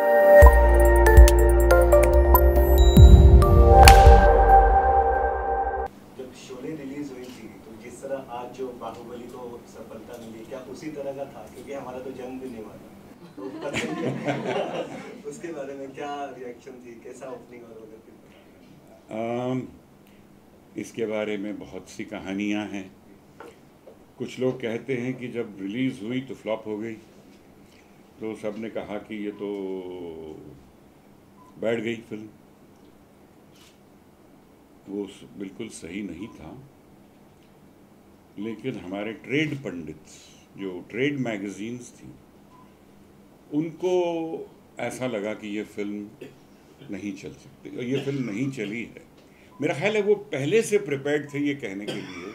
जब शोले रिलीज़ हुई थी तो जिस तरह आज जो बाहुबली को सफलता मिली, क्या उसी तरह का था? क्योंकि हमारा तो जन्म भी नहीं हुआ था। तो उसके बारे में क्या रिएक्शन थी? कैसा ओपनिंग और वगैरह इसके बारे में बहुत सी कहानियाँ हैं। कुछ लोग कहते हैं कि जब रिलीज़ हुई तो फ्लॉप हो गई। तो सबने कहा कि ये तो बैठ गई फ़िल्म। वो बिल्कुल सही नहीं था। लेकिन हमारे ट्रेड पंडित, जो ट्रेड मैगजीन्स थी, उनको ऐसा लगा कि ये फ़िल्म नहीं चल सकती ये फ़िल्म नहीं चली है। मेरा ख्याल है वो पहले से प्रिपेयर्ड थे ये कहने के लिए,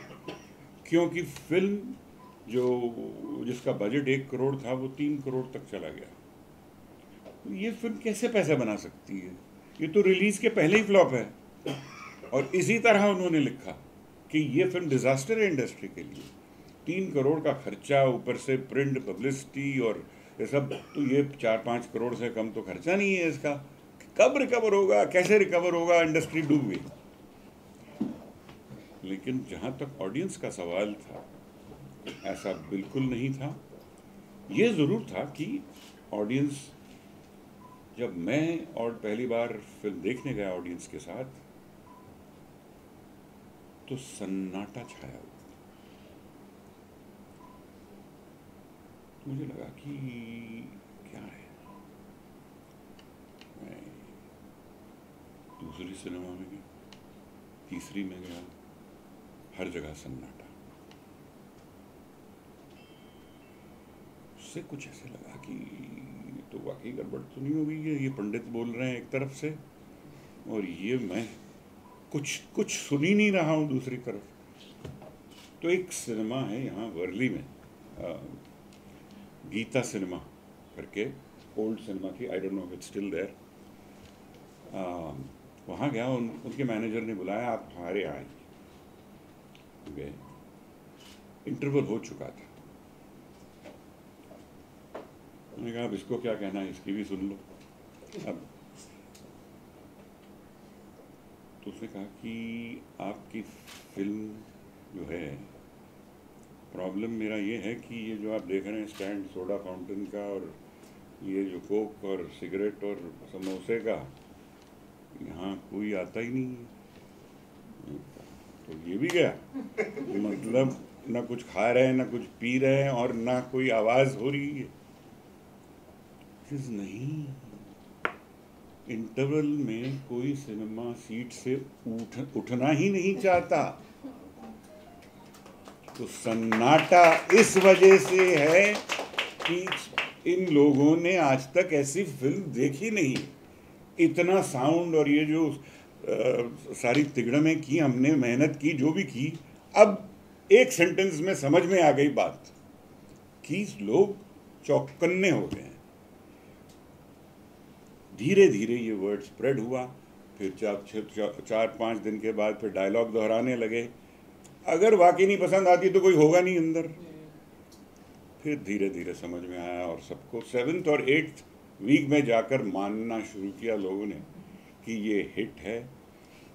क्योंकि फ़िल्म जो जिसका बजट एक करोड़ था, वो तीन करोड़ तक चला गया। तो ये फ़िल्म कैसे पैसा बना सकती है? ये तो रिलीज़ के पहले ही फ्लॉप है। और इसी तरह उन्होंने लिखा कि ये फ़िल्म डिजास्टर है इंडस्ट्री के लिए। तीन करोड़ का खर्चा, ऊपर से प्रिंट पब्लिसिटी और ये सब तो ये चार पाँच करोड़ से कम तो खर्चा नहीं है इसका। कब रिकवर होगा? कैसे रिकवर होगा? इंडस्ट्री डूब। गई लेकिन जहाँ तक ऑडियंस का सवाल था ऐसा बिल्कुल नहीं था। ये ज़रूर था कि ऑडियंस जब मैं और पहली बार फ़िल्म देखने गया ऑडियंस के साथ तो सन्नाटा छाया हुआ तो मुझे लगा कि क्या है? मैं दूसरी सिनेमा में गया, तीसरी में गया, हर जगह सन्नाटा। उससे कुछ ऐसे लगा कि तो वाकई गड़बड़ तो नहीं हो गई है। ये पंडित बोल रहे हैं एक तरफ़ से और ये मैं कुछ कुछ सुन ही नहीं रहा हूँ दूसरी तरफ़। तो एक सिनेमा है यहाँ वर्ली में आ, गीता सिनेमा करके ओल्ड सिनेमा थी I don't know it's still there वहाँ गया उन, उनके मैनेजर ने बुलाया आप हमारे आए। गए। इंटरवल हो चुका था। मैंने कहा, अब इसको क्या कहना है? इसकी भी सुन लो। अब तो उसने कहा कि आपकी फ़िल्म जो है प्रॉब्लम मेरा ये है कि ये जो आप देख रहे हैं स्टैंड सोडा फाउंटेन का और ये जो कोक और सिगरेट और समोसे का, यहाँ कोई आता ही नहीं है। तो ये भी गया। मतलब ना कुछ खा रहे हैं, ना कुछ पी रहे हैं और ना कोई आवाज़ हो रही है। चीज़ नहीं। इंटरवल में कोई सिनेमा सीट से उठ उठना ही नहीं चाहता। तो सन्नाटा इस वजह से है कि इन लोगों ने आज तक ऐसी फ़िल्म देखी नहीं। इतना साउंड और ये जो आ, सारी तिगड़में की हमने मेहनत की जो भी की अब एक सेंटेंस में समझ में आ गई बात कि लोग चौकन्ने हो गए हैं। धीरे धीरे ये वर्ड स्प्रेड हुआ फिर चार चार, चार पाँच दिन के बाद फिर डायलॉग दोहराने लगे अगर वाकई नहीं पसंद आती तो कोई होगा नहीं अंदर फिर धीरे धीरे समझ में आया और सबको सेवन्थ और एट्थ वीक में जाकर मानना शुरू किया लोगों ने कि ये हिट है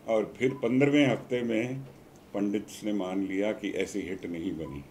और फिर पंद्रहवें हफ़्ते में पंडित्स ने मान लिया कि ऐसी हिट नहीं बनी